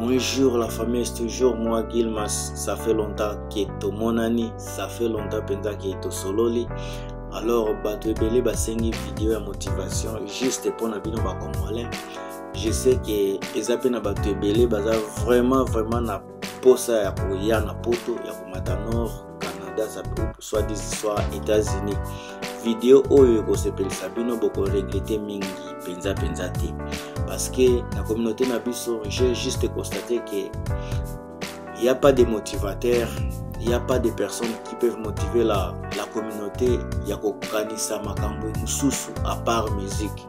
Bonjour la famille, c'est toujours moi Gilmas. Ça fait longtemps que to monani, ça fait longtemps penza que to sololi. Alors bato ebele basengi video ya motivation juste mpo na bino bacongolais. Je sais que eza mpe na bato ebele baza vraiment vraiment na mposa ya koya na poto ya komata nord canada soit soit états-unis video oyo ekosepelisa bino bokoregrete mingi mpenza mpenza te parce que na communauté na biso j'ai juste constaté que il n'y a pas de motivateur il n'y a pas de personnes qui peuvent motiver la, la communauté ya kokanisa makambo mosusu à part musique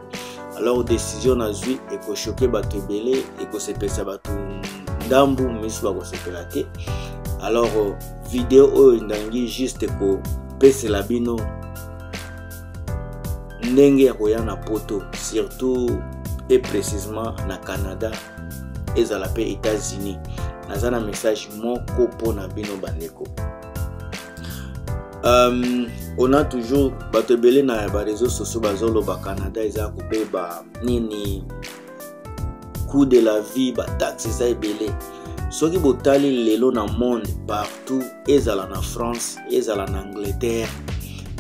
alors decision nazwi ekoshoke bato ebele ekosepelisa bato ndambu misu bakosepela te alors euh, video oyo ndangi juste kopesela bino ndenge ya koya na poto surtout et précisément na canada ezala mpe états-unis naza na message moko mpo na bino bandeko um, on a toujours bato ebele na bareseau sociaux bazoloba canada eza kobeba nini coût de la vie bataxe eza ebele soki botali lelo na monde partout ezala na france ezala na angleterre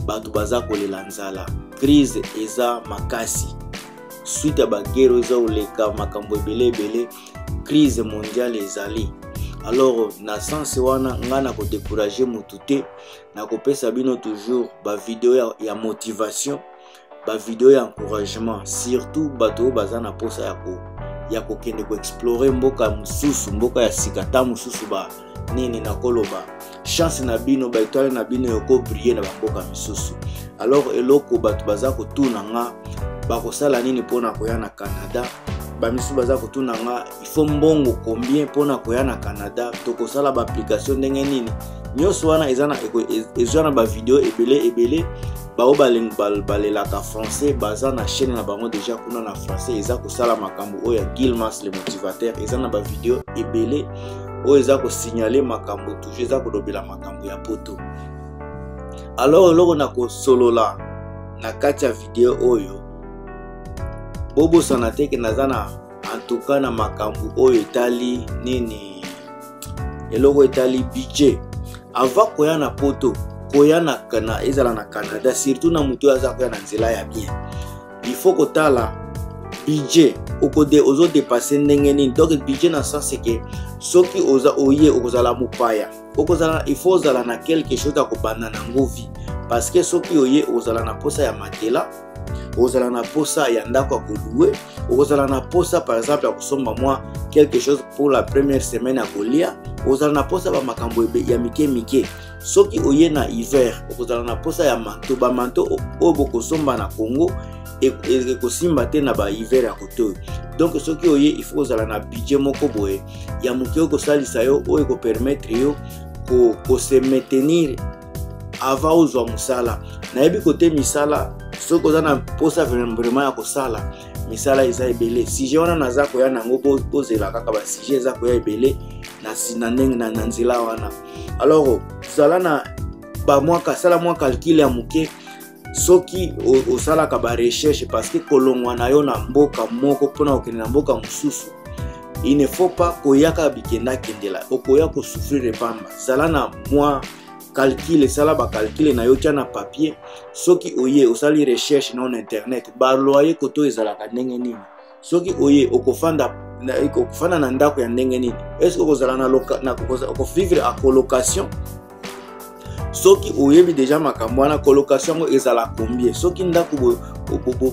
bato baza kolela nzala crise eza makasi suite ya bagere eza koleka makambo ebele ebele crise mondiale ezali alors na sense wana ngai nakodecourage motu te nakopesa bino toujours bavideo ya, ya motivation bavideo ya encouragement surtout bato oyo baza na mposa ya ko ya kokende koexplore mboka mosusu mboka ya sika ta mosusu ba nini nakoloba chance na bino baetoile na bino yoko brie na bamboka misusu alors eloko bato baza kotuna nga bakosala nini mpo na koya na canada bamisusu baza kotuna nga ifo mbongo combien mpo na koya na canada tokosala baapplication ndenge nini nyonso wana eza na ezwa na bavideo ebele ebele baoyo balelaka français baza na chaîne na bango deja kuna na français eza kosala makambo oyo ya gilmas le motivateur eza na bavideo ebele oyo eza kosignale makambo toujours eza kolobela makambo ya poto alors eloko na kosolola na kati ya video oyo bobosana te ke naza na antuka na makambo oyo etali nini eloko etali budget avant koya na poto koya na, na ezala na canada surtout na moto oyo aza koya na nzela ya bien il faut kotala budget okode ozo depase ndenge nini donc budget na sens eke soki oza oye okozala mopaya okozala il faut ozala na quelque chose ya kobanda na yango vie parce que soki oye okozala na mposa ya matela okozala na mposa ya ndako ya kolue okozala na mposa par exemple ya kosomba mwa quelque chose pour la première semaine ya kolia okozala na mposa bamakambo ya mike mike soki oye na hiver okozala na mposa ya manto bamanto oyo bokosomba na congo e, e, ekosimba te na bahiver ya kotoyo donk soki oye ifo kozala na budget moko boye ya moke oyo kosalisa yo oyo ekopermettre yo kose maintenir avant ozwa mosala nayebi kote misala soki oza na mposa vraiment ya kosala misala eza ebele sujet wana naza koya na yango bozela kaka basujet eza koya ebele na nzela wana alors zala na bamwaka sala mwa calcul ya moke soki osalaka barecherche parce que kolongwa na yo na mboka moko mpona kokende na mboka mosusu il ne faut pas koyaka bikendakendela okoya kosouffrir epamba zala na mwa calcule sala bacalcule na yo tya na papier soki oye osali recherche na na internet baloye koto ezalaka ndenge nini soki oye okofanda okofanda na ndako ya ndenge nini eske okozala na okofivre a colocation soki oyebi deja makambo wana colocation yango ezala combien soki ndako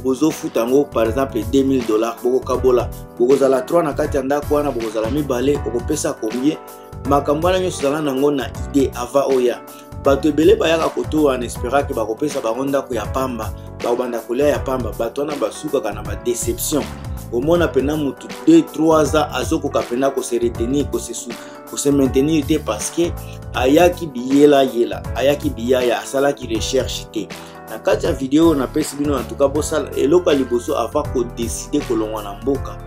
bozofuta yango par exemple 2000 dollars bokokabola bokozala 3 na kati ya ndako wana bokozala mibale okopesa combien makambo wana nyonso zala nango na idée ava oya bato ebele bayaka koto wana esperake bakopesa bango ndako ya pamba bakobanda kolia ya pamba bato wana basukaka na badeception omona mpena motu 2 3 ans azokoka mpena kose retenir kose kose maintenir te parceke ayaki biyelayela ayaki biyaya asalaki recherche te na kati ya video oyo napesi bino na tuka bosala eloko ya liboso avant kodeside kolongwa na mboka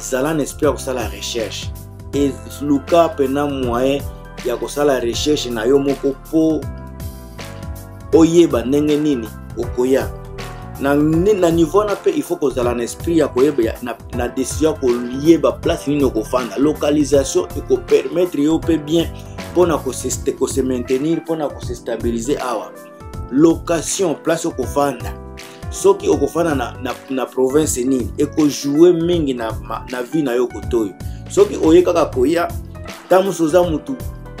zala na esprit ya kosala recherche eluka mpena moyen ya kosala recherche na yo moko mpo oyeba ndenge nini okoya na, na niveau wana mpe il faut kozala na esprit ya koyeba na, na décision ya koyeba place nini okofanda localisation ekopermettre yo mpe bien mpo na kose maintenir mpo na kose stabiliser awa location place okofanda soki okofanda na, na, na province nini ekojoue mingi na, na vie na yo kotoyo soki oye kaka koya ntango mosusu oza motu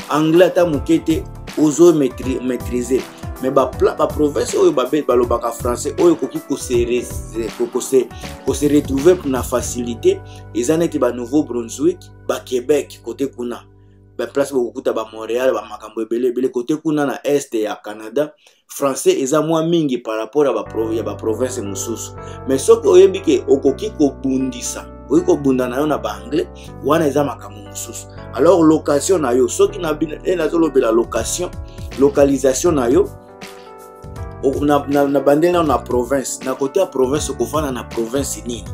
anglais ata moke te ozo maîtrise me baprovince oyo balobaka français oyo ekoki kose retrouve na facilité eza neti ba nouveau brunswick ba québec kote kuna baplace bokokuta bamontréal bamakambo ebele ebele kote kuna na est ya canada français eza mwa mingi par rapport ya baprovince mosusu mais soki oyebi ke okoki kobundisa okoki kobunda na yo na baanglais wana eza makambo mosusu alors location na yo soki nazolobela location localisation na yo na, na, na bandeli nano na province na kote ya province okofanda na province nini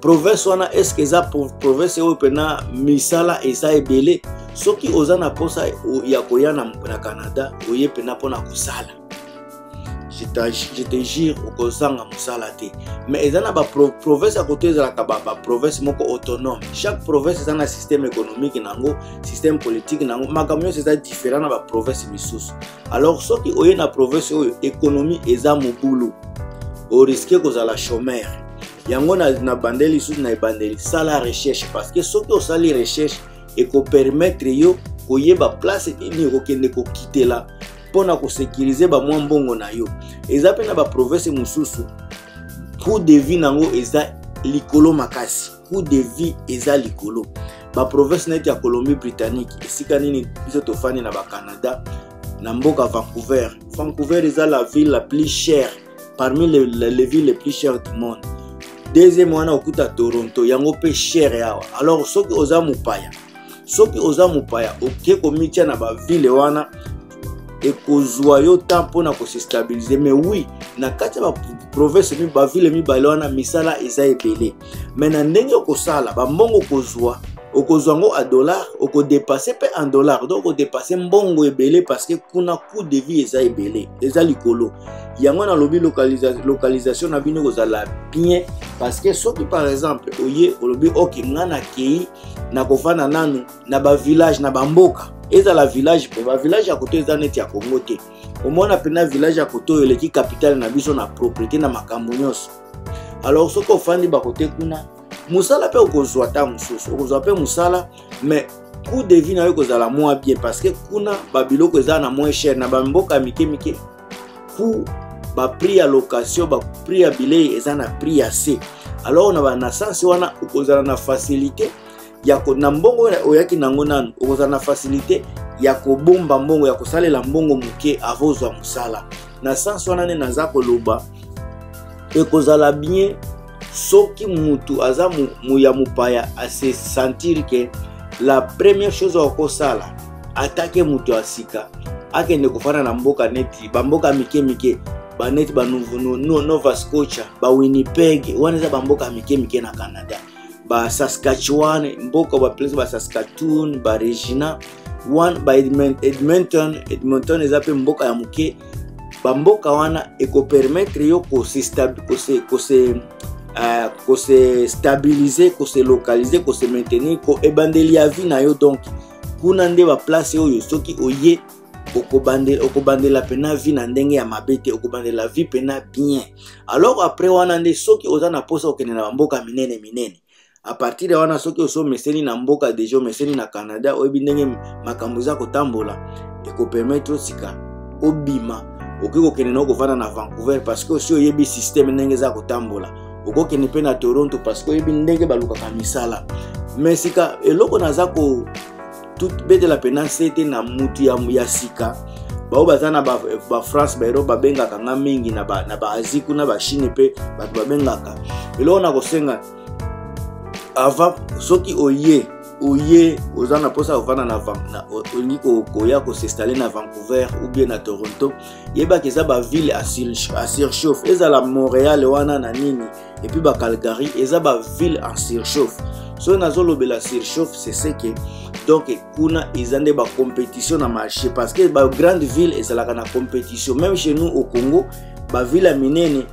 province wana eske eza province oyo mpena misala eza ebele soki oza na mposa ya koya na, na canada oye mpena mpo na kosala je te jure okozanga mosala te mais eza na baprovince ya koto ezalaka baprovince moko autonome chaque province eza na système économique na yango système politique na yango makambo nyonso eza différent na baprovince misusu alors soki oye na province oyo ekonomi eza mobulu oriske kozala chomeur yango nabandeli lisusu na ebandeli sala recherche parce que soki osali recherche ekopermettre yo koyeba place nini okokende kokitela mpo na kosekirize bamwa mbongo na yo eza mpe na baprovince mosusu coût de vie na yango eza likolo makasi coût de vie eza likolo baprovince neti ya colombie britannique esika nini biso tofandi na bacanada na mboka vancouver vancouver eza la ville la plus chère parmi les, les, les villes les plus chères du monde deuxième wana okuta toronto yango mpe chere yawa alors soki oza mopaya soki oza mopaya oke komitya na bavile wana ekozwa yo temps mpo na kosestabilize mais oui na kati ya baprovince bavile mibale wana misala eza ebele me na ndenge okosala bambongo okozwa okozwa yango a dollar okodepase mpe en dollar donc okodepase mbongo ebele parceke kuna coût de vie eza ebele eza likolo yango nalobi localisa, localisation na bino ekozala bien parceke soki par exemple oye olobi ok ngai nakei nakofanda nanu na bavillage na bamboka ezala village mpe bavillage ya koto eza neti ya kongo te omona mpena village ya koto oyo eleki kapitale na biso na propriete na makambo nyonso alors soki ofandi bakote kuna mosala mpe okozwa ta mosusu okozwa mpe mosala mais coût de vie na yo ekozala mwa bien parce que kuna babiloko eza na moins cher na bamboka ya mike mike coût baprix ya location baprix ya bilei eza na prix ya se alors na, na sense wana okozala na facilité ya ko, na mbongo oyaki nango nanu okozala na facilité ya kobomba mbongo ya kosalela mbongo moke avant ozwa mosala na sens wana nde naza koloba ekozala bien soki mutu aza mu, mu ya mopaya ase sentir ke la première chose okosala atake mutu ya sika akende kofanda na mboka neti bamboka mike mike baneti banova scotia bawinipege wana eza bamboka mike mike na canada ba saskatchewan mboka ba place ba saskatoon ba regina wana ba edmonton edmonton eza mpe mboka ya moke bamboka wana ekopermettre yo kose euh, kose stabilize kose localize kose maintenir ko ebandeli ya vie na yo donc kuna nde baplace oyo soki oye okobandela okobandela pena vie na ndenge ya mabe te okobandela vie pena bien alors après wana nde soki oza na mposa okende na bamboka minene minene a partir ya wana soki osi omeseni na mboka deja omeseni na canada oyebi ndenge makambo eza kotambola ekopermettre osika obima okoki kokende na okofanda na vancouver parce que osi oyebi systeme ndenge eza kotambola okokende mpe na toronto parce que oyebi ndenge balukaka misala mais sika eloko naza ko tobetela mpena nse te na mutu ya, ya sika baoyo baza na bafrance ba baerope babengaka nga mingi na baasie ba kuna bachine mpe bato babengaka eloko na kosenga avant soki oye oye oza na mposa ya kofanda na olingi koya kosestale na vancouver ou bien na toronto yebaka eza baville assurchauffe ezala montréal wana na nini et puis ba calgary eza ba ville en surchauffe soki nazolobela surchauffe c'est ce que donc kuna eza nde bacompétition na marché parce que bagrande ville ezalaka na compétition même chez nous au congo baville ya minene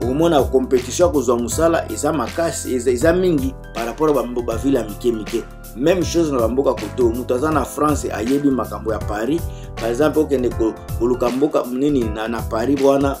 okomona compétition ya kozwa mosala eza makasi eza, eza mingi par rapport ya baville ya mike mike même chose na bamboka koto moto aza na france ayebi makambo ya paris par exemple okende koluka mboka nini na, na paris wana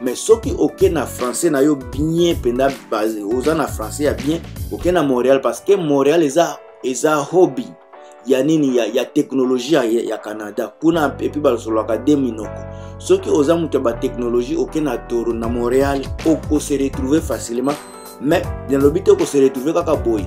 mais soki oke na français na yo bien mpenza oza na français ya bien oke na montréal parce que montréal eza, eza hobby ya nini ya, ya teknologie ya, ya canada kuna epi basololaka de minoko soki oza moto ya batechnologie oke na toro na montréal okose retrouve facilement mais nalobi te okose retrouve kaka boye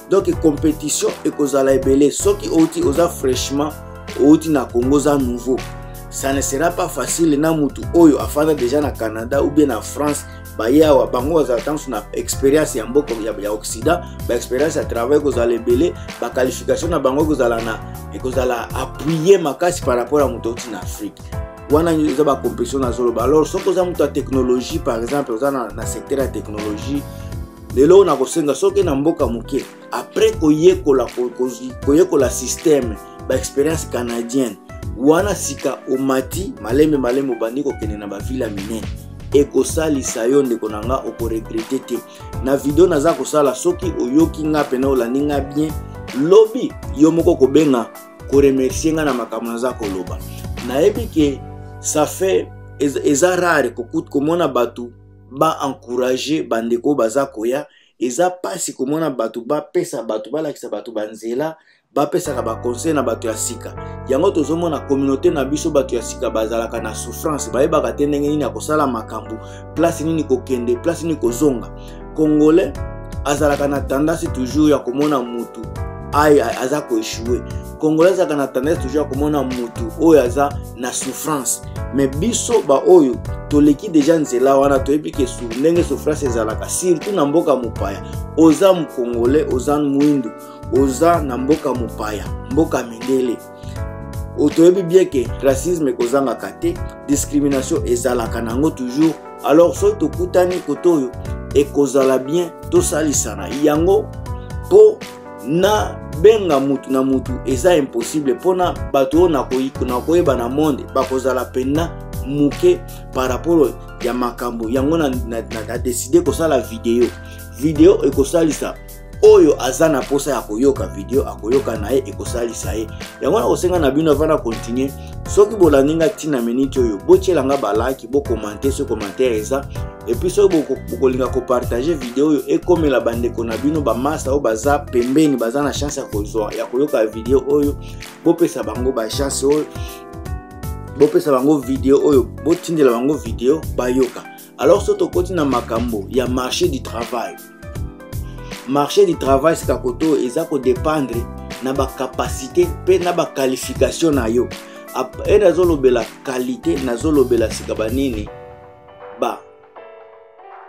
donc compétition ekozala ebele soki outi oza fraîchement outi na congo oza nouveau ça ne sera pas facile na mutu oyo afanda déjà na canada ou bien na france baye awa bango bazala ntango na expérience ya mboka ya, ya occident baexpérience ya travail ekozala ebele baqualification na bango ekozala na ekozala appuye makasi par rapport ya moto auti na afrique wana eza bacompétition nazoloba alors soki oza moto ya technologie par exemple oza na, na secteur ya technologie lelo oyo nakosenga soki na mboka moke apres koyekola koyekola systeme baexperience canadienne wana sika omati malembe malembe obandi kokende na bavile ya minene ekosalisa yo ndeko na nga okoregrete te na video naza kosala soki oyoki nga mpena olandi nga bien lobi yo moko kobenga koremercie nga na makambo naza koloba nayebi ke ça fait eza rare komona bato ba encourager bandeko baza koya eza mpasi komona bato bapesa bato balakisa bato banzela bapesaka baconseil na bato ya sika yango tozomona kominauté na biso bato ya sika bazalaka na souffrance bayebaka te ndenge nini ya kosala makambo place nini kokende place nini kozonga congolais azalaka na tendance toujours ya komona mutu aza koechoue congolais azalaka na tendance toujours ya komona mutu oyo aza na souffrance me biso baoyo toleki deja nzela wana toyebi ke su ndenge souffrance ezalaka surtout na mboka mopaya oza mokongole oza mwindu oza na mboka mopaya mboka mindele toyebi bien ke racisme ekozangaka te discrimination ezalaka nango toujours alors soki tokutani kote oyo ekozala bien tosalisana yango mpo na benga mutu na mutu eza impossible mpona bato oyo nakoyeba na monde bakozala mpenza moke par rapport ya makambo yango nadeside kosala video video ekosalisa oyo aza na mposa ya koyoka video akoyoka na ye ekosalisa ye yango na kosenga na bino avanda kontinue soki bolandi nga ntina miniti oyo botyela nga balaki bokomante so komantere eza epuis soki bokolinga kopartage video oyo ekomela bandeko na bino bamasta oyo baza pembeni baza na chance ya kozwa ya koyoka video oyo bopesa bango bachance oyo bopesa bango video oyo botindela bango video bayoka alors so tokoti na makambo ya marché du travail marché du travail sika koto eza kodépendre na bacapacité mpe na baqualification na yo e nazolobela qualité nazolobela sika banini ba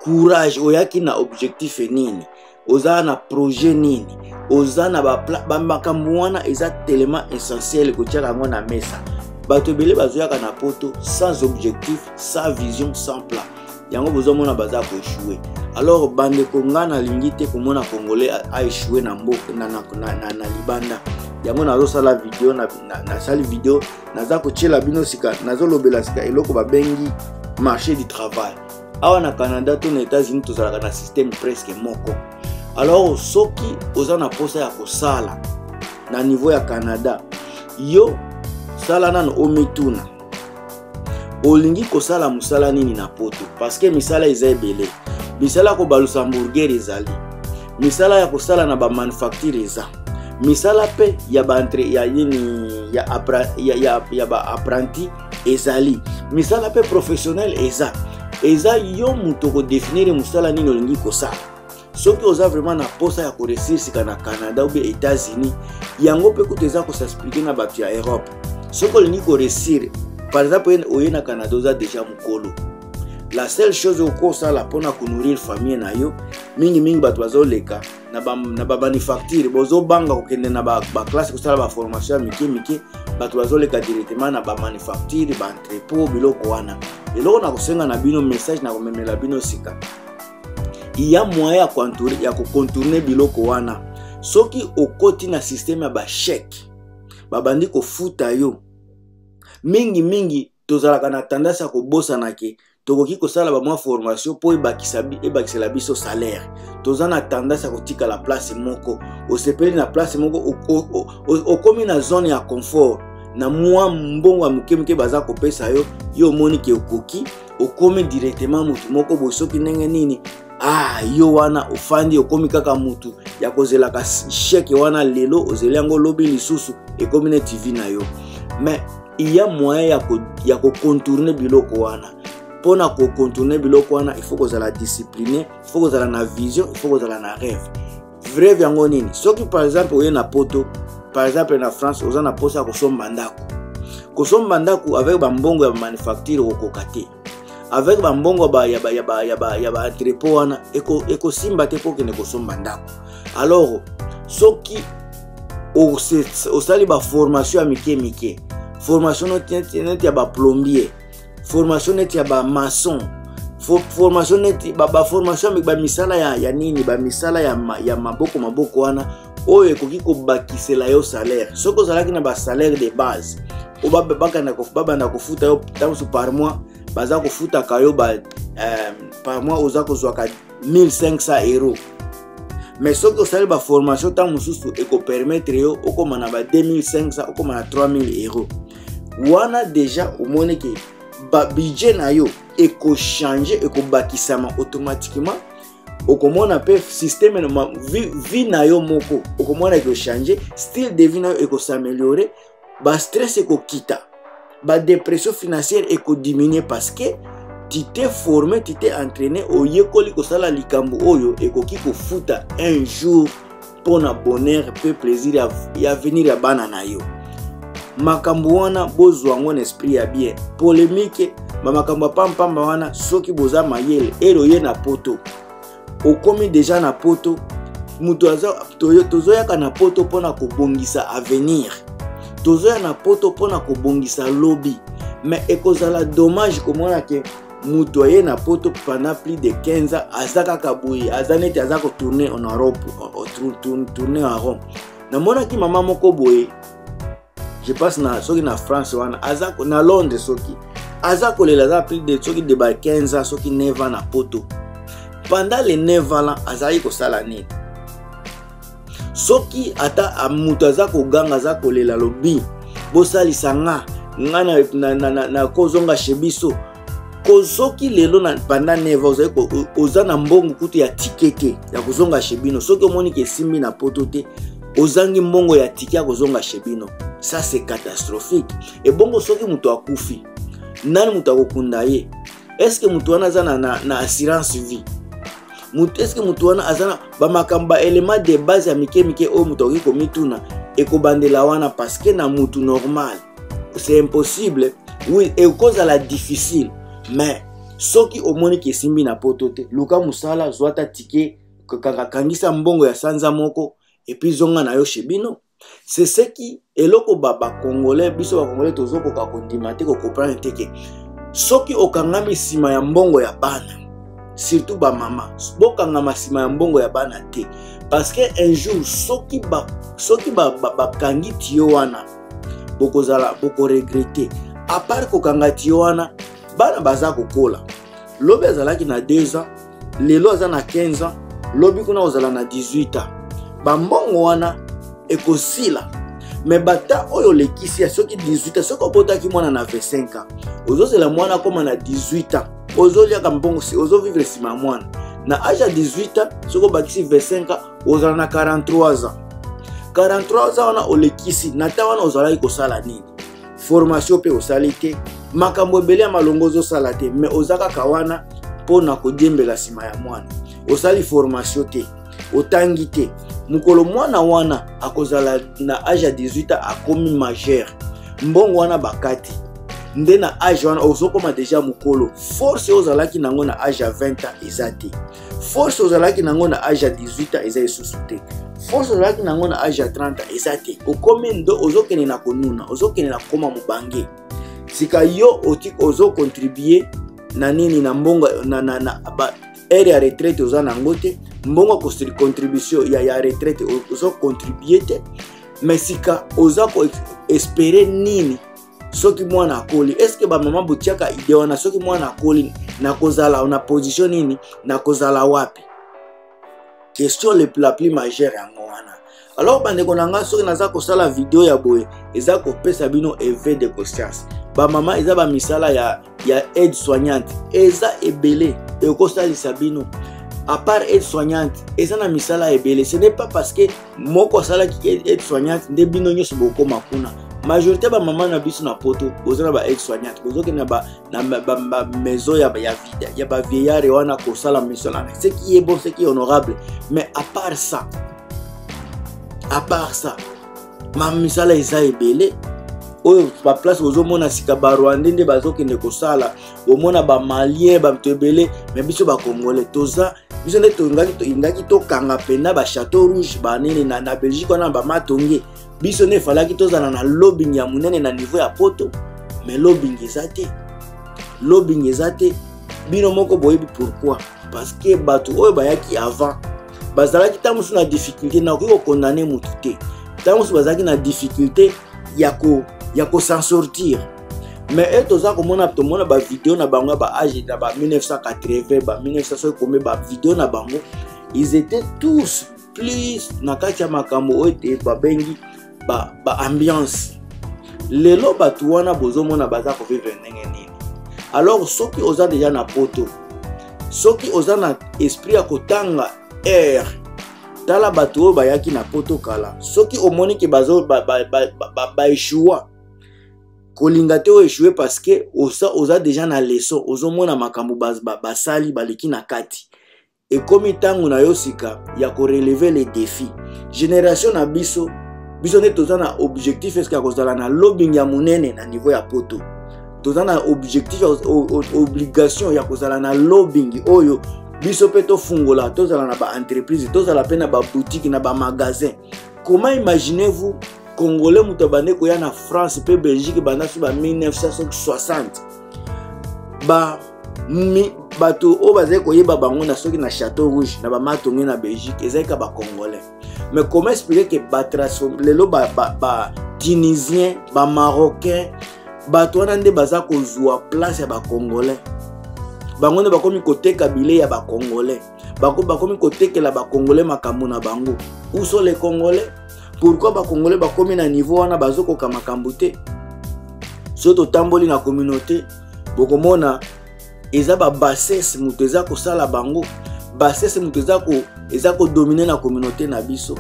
courage oyaki na objectif nini oza na projet nini oza na bamakambo wana eza telema essentiel kotiaka yango na mesa bato ebele bazoyaka na poto sans objectif sans vision sans plan yango bozomona baza koechoue alors bandeko ngai nalingi te komona congolais aechoue na mboka na, na, na, na, na libanda yango nazosala video nasali na, na video naza kotyela bino sika nazolobela sika eloko babengi marché du travail awa na canada to na états-unis tozalaka na système presque moko alors soki oza na mposa ya kosala na niveau ya canada yo sala nano omituna olingi kosala mosala nini na poto parceke misala eza ebele misala ya kobalusa hamburger ezali misala ya kosala na bamanufacture eza misala mpe ya baentre ya nini ya, apra, ya, ya, ya baapprenti ezali misala mpe professionnel eza eza yo moto okodefinire mosala nini olingi kosala soki oza vraiment na mposa ya koresir sika na canada obe états-unis yango mpe kutu eza kosexplike na bato ya europe soki olingi koresir par exemple oye na canada oza deja mokolo la seule chose okosala mpona konourrir famille na yo mingimingi bato bazoleka na bamanufacture bozobanga kokende na baklasse kosala baformation ya mike mike bato bazoleka directement na bamanufacture baentrepot biloko wana eloko na kosenga na bino message na komemela bino sika iya moyen ya kocontourne biloko wana soki okoti na systeme ya bacheke babandi kofuta yo mingimingi tozalaka na tendance ya kobosana ke tokoki kosala bamwa formation mpo ebakisela biso salaire toza na tendance ya kotikala place moko osepeli na place moko okomi na zone ya confort na mwa mbongo ya moke moke baza kopesa yo yo omoni ke okoki okomi directement motu moko boye soki ndenge nini ah yo wana ofandi okomi kaka motu ya kozelaka sheke wana lelo ozeli yango lobi lisusu ekomi neti vi na yo mais il y a moyen ya ko ya ko contourner biloko wana mpo na ko contourner biloko wana il faut kozala discipline il faut kozala na vision il faut kozala na rêve vreve yango nini soki par exemple oye na poto par exemple na france oza na mposa ya kosomba ndako kosomba ndako avec bambongo ya manufacture okokoka te avec bambongo ba, ya baentrepot wana ekosimba eko te mpo okende kosomba ndako alors soki osali baformation ya mike mike formation neti ya baplombier formation neti ya bamaçon formation neti baformation bamisala ya, ya nini bamisala ya, ya maboko maboko wana oyo ekoki kobakisela yo salaire soki ozalaki na basalaire de base oyo babanda kofuta yo ntango mosusu par mois baza kofutaka yo ba, euh, par mois oza kozwaka 1500 euro mais soki osali baformation ntango mosusu ekopermettre yo okóma na ba 2500 okóma na 3000 euro wana deja omoni ke babudget na yo ekochange ekobakisama automatiquement okomona mpe systeme na vie, vie na yo moko okomona ekochange style de vie na yo ekosameliore bastress ekokita badepression financière ekodiminue parce que tu t'es formé tu t'es entraîné oyekoli kosala likambo oyo ekoki kofuta un jour mpo na bonheur mpe plaisir ya, ya avenir ya bana na yo makambo wana bozwa yango na esprit ya bien polemike bamakambo ya pampamba wana soki boza mayele elo ye na poto okomi deja na poto moto tozoyaka na poto mpo na kobongisa avenir tozoya na poto mpo na kobongisa lobi mais ekozala dommage komona ke moto aye na poto pendant plus de 15 ans aza kaka boye aza neti aza kotourne en europe tourne en rond namonaki mama moko boye je pense na soki na france wana aza na londres soki aza kolela aza plus de soki de ba 15 ans soki 9 ans na poto pendant les 9 ans la azalaki kosala nini soki ata moto aza koganga aza kolela lobi bosalisa nga nga na, na, na, na, na kozonga chez biso soki lelo na banda neva ozali oza na mbongo kutu ya tike te ya kozonga chez bino soki omoni ke esimbi na poto te ozangi mbongo ya tike ya kozonga chez bino ça c'est catastrophique ebongo soki moto akufi nani moto akokunda ye est ce que moto wana aza na, na, na assurance vie est ce que moto wana aza na bamakambo baélément de base ya mike mike oyo moto akoki komituna ekobandela wana parce que na motu normal c'est impossible oui ekozala difficile mais soki omoni kesimbi na poto te luka mosala zwa ta tike kangisa mbongo ya sanza moko epuis zonga na yo chez bino c'est ce qui eloko ba ba congolais biso ba congolais tozo koka kondima te ko comprendre te ke soki okangami nsima ya mbongo ya bana surtout ba mama bokangama nsima ya mbongo ya bana te parce que un jour soki ba soki ba bakangi ba tiyo wana bokozala bokoregrete apart kokanga tiyo wana bana baza kokola lobi azalaki na 2 ans lelo aza na 15 ans lobi kuna kozala na 18 ans bambongo wana ekosila me bata oyo olekisi ya soki 18 ans soki obotaki mwana na 25 ans ozozela mwana akoma na 18 ans ozoliaka mbongo ozovivre nsima ya mwana na age ya 18 ans soki obakisi 25 ans ozala na 43 ans 43 ans wana olekisi na ta wana ozalaki kosala nini formation mpe osali te makambo ebele ya malongo ozosala te me oza kaka wana mpo na kodiembela nsima ya mwana osali formation te otangi te mokolo mwana wana akozala na age ya 18 ans akomi majeur mbongo wana bakati nde na age wana ozokoma deja mokolo force oyo ozalaki nango na age ya 20 ans eza te force ozalaki na yango na age ya 18 ans eza esusu te force ozalaki na yango na age ya 30 ans eza te okomi ndo ozokende na konuna ozokende na koma mobange sika yo ozokontribue na nini na mbongo na, na, na ba, aire ya retraite oza na yango te mbongo ya contribution ya, ya retraite ozokontribue te mais sika oza koespere nini soki mwana akoli eske bamama botiaka ide wana soki mwana akoli nakozala na position nini nakozala wapi question le la plus majeure yango wana alors bandeko na ngai soki naza kosala video ya boye eza kopesa bino eve de conscience bamama eza bamisala ya ya aide soignante eza ebele ekosalisa bino apart aide soignante eza na misala ebele ce n'est pas parce que moko asalaki aide soignante nde bino nyonso bokoma kuna majorité ya bamama na biso na poto boza na ba aide soignante bozokende na maison ya vida ya bavieillare wana kosala misala ce qui est bon ce qui est honorable mais apart ça apart ça ma misala eza ebele oyo baplace ozomona sika barwande nde bazokende kosala omona bamalien bato ebele me biso bakongole toza biso nde toyingaki tokanga mpena bachateau rouge banini na, na belgique wana bamatonge biso nde efalaki tozala na lobing ya monene na niveau ya poto me lobing eza te lobing eza te bino moko boyebi pourquoi parce que bato oyo bayaki avant bazalaki ntango mosusu na difficulté nakoki kokondane motu te ntango mosusu bazalaki na difficulté ya ko ya kosan sortir mais e toza komona tomona bavideo na bango ya baage na ba 1980 ba 1900 soki komi bavideo na bango ils étaient tous plus na kati ya makambo oyo ete babengi ba, ba ambiance lelo bato wana bozomona baza kovivre ndenge nini alors soki oza deja na poto soki oza na esprit ya kotanga air tala bato oyo bayaki na poto kala soki omoni ke baechoua ba, ba, ba, ba, ba, ba kolinga te oechoue parce que oza, oza deja na leso ozomona makambo basali ba, ba baleki na kati ekomi ntango na yo sika ya koreleve le defi generation na biso biso nde toza na objectif eske ya kozala na lobbying ya monene na niveau ya poto toza na objectif obligation ya kozala na lobbying oyo biso mpe tofungola tozala na baentreprise tozala mpe na babutiki na bamagasin comment imaginez-vous congolais moto abandi koya na france mpe belgique banda so ba 1960 ba mi bato oyo bazali koyeba bango na soki na chateau rouge na bamatonge na belgique ezali ka bacongolais mais comment expliquer ke batransforme lelo batunisien ba, ba bamarocain bato wana nde baza kozwa place ya bacongolais bango nde bakomi koteka bilei ya bacongolais bako bakomi kotekela bakongole makambo na bango uso le congolais pourkui bakongole bakomi na niveau wana bazokoka makambo te soki totamboli na communauté bokomona eza babasese moto eza kosala bango basese moto eza, ko, eza kodomine na communauté na biso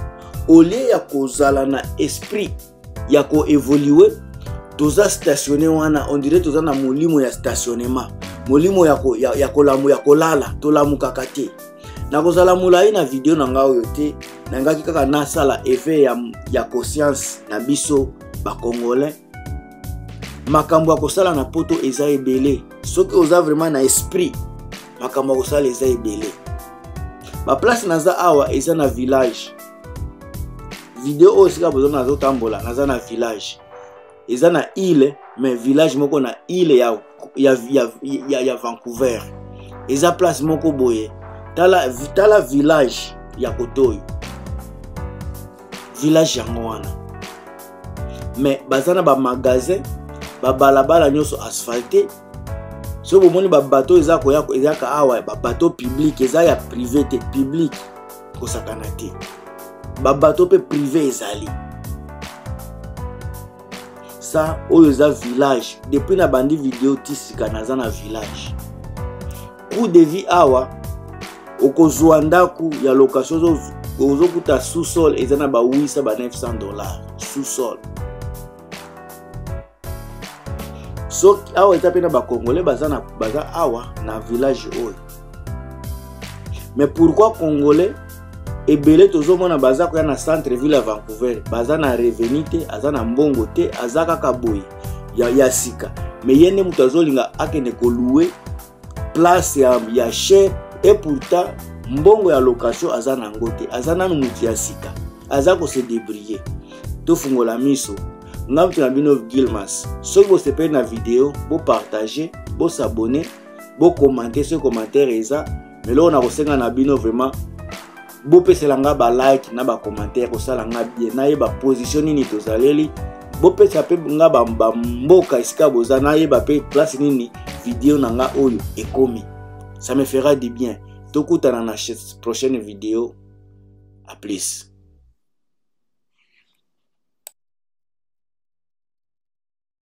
olie ya kozala na esprit ya ko evolue toza stationne wana on dirait toza na molimo ya stationnement molimo ya, ko, ya, ya, kolamu, ya kolala tolamukaka te nakozala molai na video na ngai oyo te nangaki kaka nasala effet ya, ya conscience na biso bacongolais makambo ya kosala na poto eza ebele soki oza vraiment na esprit makambo ya kosala eza ebele baplace naza awa eza na village video oyo esika bozo nazotambola naza na village eza na ile mais village moko na ile ya, ya, ya, ya, ya vancouver eza place moko boye tala, tala village ya kote oyo village yango wana mais baza na bamagasin babalabala nyonso asphalte soki bomoni babato eza koya ezaka awa babato publike eza ya prive te publike kosakana te babato mpe prive ezali sa oyo eza village depuis na bandi video ti sika naza na village coût de vie awa okozwa ndako ya location ozokuta sous-sol eza na ba 800 ba 900 dollars sous-sol soki awa eza mpe na bacongolais baza, na, baza awa na village oyo mais pourquoi congolais ebele tozomona baza koya na centre ville ya vancouver baza na revenu te aza na mbongo te aza kaka boye ya, ya sika mais ye nde moto azolinga akende kolue place ya, ya chez et pourtant mbongo ya location aza na yango te aza nanu motu ya sika aza kose debriller tofungola miso nga moto na bino gilmas soki bosepeli na video bopartage bosabone bokomante soki commentaire eza meloko na kosenga na bino vraiment bopesela nga ba like na ba commentaire kosala nga bien nayeba position nini tozaleli bopesa mpe nga bamboka esika boza nayeba mpe place nini video na nga oyo ekomi ça me fera du bien tokutana na prochaine video à plus